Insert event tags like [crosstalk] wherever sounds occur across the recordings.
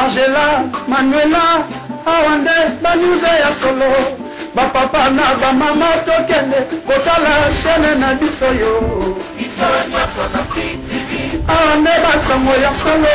Margela, Manuela, awa nde banuze ya solo. Bapapa na bamama tokende kotala chaine na biso yo. Awa nde basango ya solo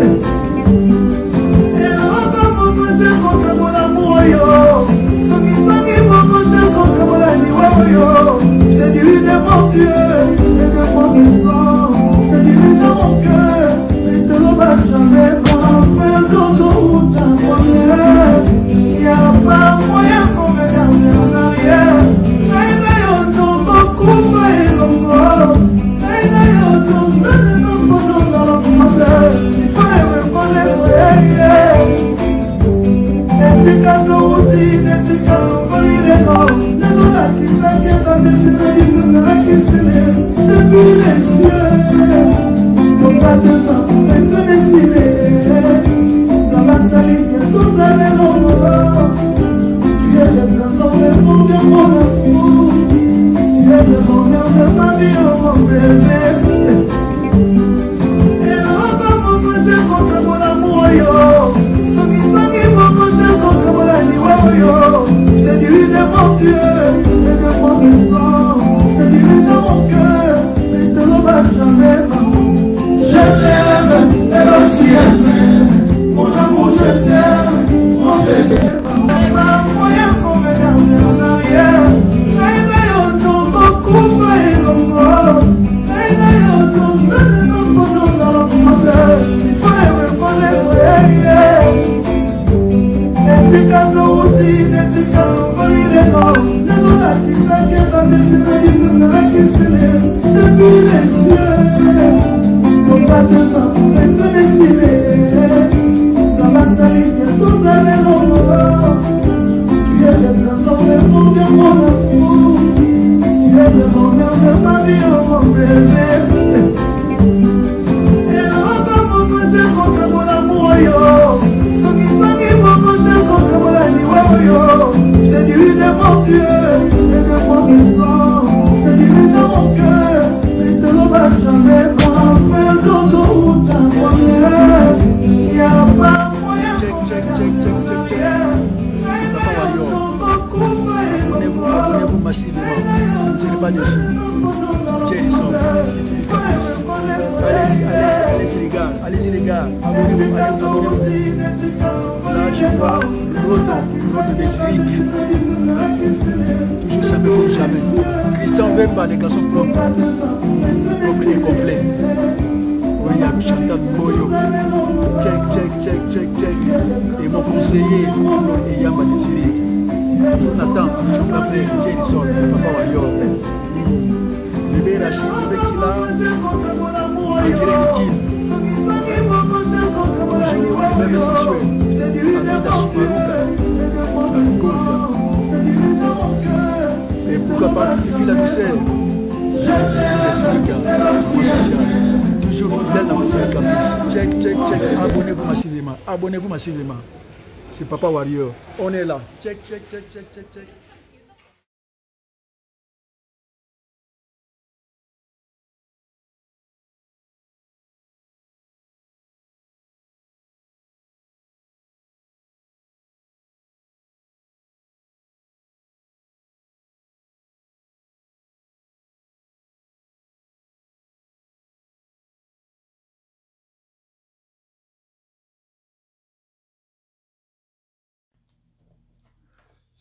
devant Dieu et de mon maison c'est du dans mon et te jamais par à moi-même y a pas moyen qu'on me garde en arrière ensemble il kozateza engonesile zabasali ke tozalelo tu es le trésor de mon Dieu mon amour. Tu es le bonheur de ma vie oh mon bébé. Eloko moko te kokabola moyo sokisoki moko te kokabola liwa oyo. C'est du devant Dieu et de mon maison c'est du dans mon cœur et te loba jamais pardon babema endo desine na basali te toza lelongo tu es le transforme monde mon amour tu es le bonheur de ma vie oh mon bébé. Eloko moko te kokango lamour oyo Check, check, check, check. C'est Papa Wario. Abonnez-vous, abonnez-vous massivement. Serez pas déçus. Jason, Allez-y, allez-y, allez-y les gars. Allez-y les gars. Abonnez-vous, abonnez-vous. Là, je vois Rodo des Zurich. Toujours simple comme jamais. Christian Vemba, les garçons propres. Mon Zurich. Toujours Papa. Toujours Angovia. Et pourquoi pas mon. Toujours fidèle votre caprice. Check, check, check. Abonnez-vous massivement. Abonnez-vous massivement. C'est Papa Warrior. On est là. Check, check, check, check, check, check.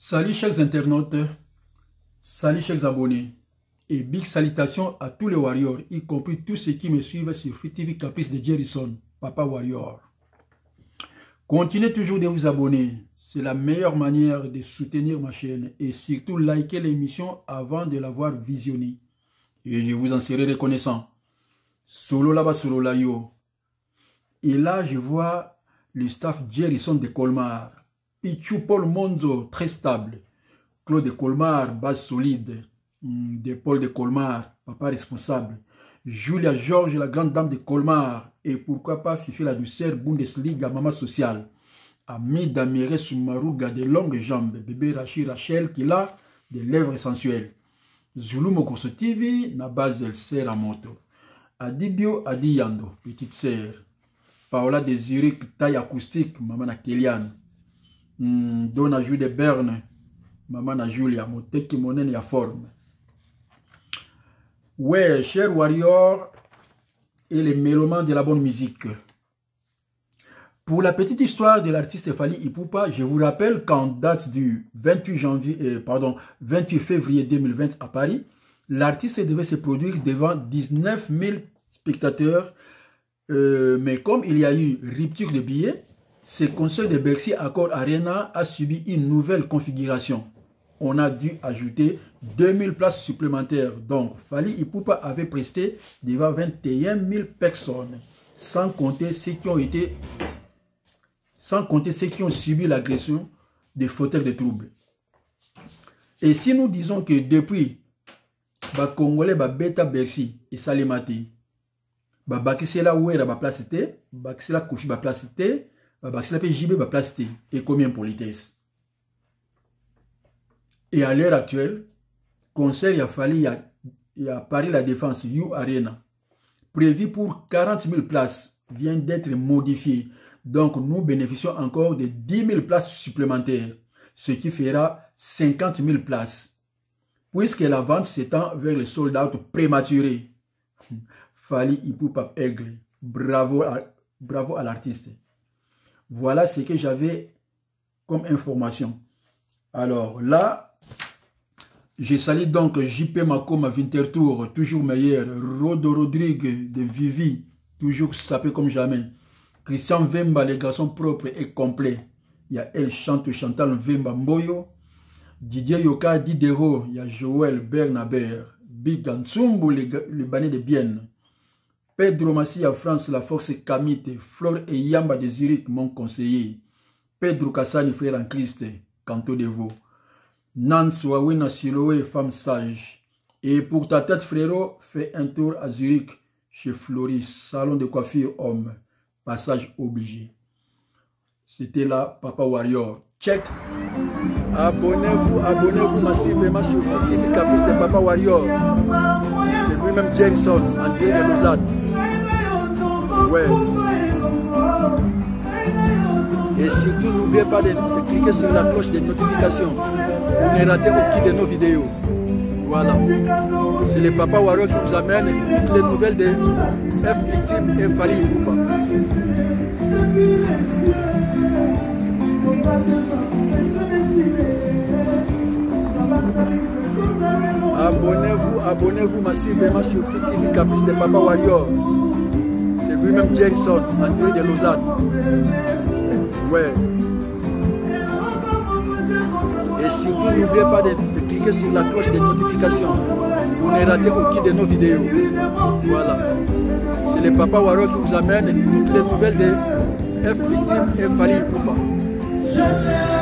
Salut chers internautes, salut chers abonnés et big salutations à tous les warriors, y compris tous ceux qui me suivent sur Free TV Caprice de Jerison, Papa Warrior. Continuez toujours de vous abonner. C'est la meilleure manière de soutenir ma chaîne. Et surtout, likez l'émission avant de l'avoir visionnée. Et je vous en serai reconnaissant. Solo là-bas, solo là yo. Et là, je vois le staff Jerison de Colmar. Pichou Paul Monzo, très stable. Claude de Colmar, base solide. Hmm, de Paul de Colmar, papa responsable. Julia Georges, la grande dame de Colmar. Et pourquoi pas Fifi la douceur, Bundesliga, maman sociale. Ami d'Amire Soumaruga, de longues jambes. Bébé Rachid Rachel, qui a des lèvres sensuelles. Zulu Mokoso TV, na base El à moto. Adibio Adiyando, petite sœur. Paola Zurich, taille acoustique, maman na Dona Jules de Berne, maman na Julia, moteki monene ya forme. Ouais, chers warriors et les mélomanes de la bonne musique. Pour la petite histoire de l'artiste Fali Ipupa, je vous rappelle qu'en date du 28, janvier, euh, pardon, 28 février 2020 à Paris, l'artiste devait se produire devant 19 000 spectateurs. Euh, mais comme il y a eu rupture de billets, ce concert de Bercy Accord Arena a subi une nouvelle configuration. On a dû ajouter 2000 places supplémentaires. Donc, Fali Ipupa avait presté devant 21 000 personnes, sans compter ceux qui ont été sans compter ceux qui ont subi l'agression des fauteurs de troubles. Et si nous disons que depuis, les Congolais, Bercy et Salimati, bakisela Ouera ba place te, bakisela Kofi ba place te, bakisela pe Jibé ba place te, et combien politesse. Et à l'heure actuelle, concert il a fallu il y a Paris la Défense, You Arena, prévu pour 40 000 places, vient d'être modifié donc, nous bénéficions encore de 10 000 places supplémentaires, ce qui fera 50 000 places. Puisque la vente s'étend vers les soldats prématurés. [laughs] Fali Ipoupap Aigle. Bravo à, bravo à l'artiste. Voilà ce que j'avais comme information. Alors là, je salue donc JP Makoma Wintertour, toujours meilleur. Rodo Rodrigue de Vivi, toujours sapé comme jamais. Christian Vemba, les garçons propres et complets. Il y a El Chante Chantal Vemba Mboyo. Didier Yoka Didero. Il y a Joël Bernaber. Big les, les de Bienne. Pedro Massia France, la force Kamite. Flore et Yamba de Zurich, mon conseiller. Pedro Kassani, frère en Christ. Canto de vous. Nance Wawina Siloé, femme sage. Et pour ta tête, frérot, fais un tour à Zurich, chez Floris, salon de coiffure homme. Passage obligé. C'était là, Papa Warrior. Check. Abonnez-vous, abonnez-vous massivement sur le Caprice de Papa Warrior. C'est lui-même Jerison, André de. Ouais. Et surtout, n'oubliez pas de, cliquer sur la cloche de notification pour ne rater aucune de nos vidéos. Voilà. C'est le Papa Warrior qui vous amène toutes les nouvelles de F victime et Fali. Abonnez-vous, abonnez-vous massivement sur FTV Caprice de Papa Warrior. Lui-même Jerison, André de Lausanne. Ouais. Et surtout, n'oubliez pas de, cliquer sur la cloche de notification pour ne rater aucune de nos vidéos. Voilà. C'est le Papa Warrior qui vous amène toutes les nouvelles de F victime et Fali Poupa. Je l'aime,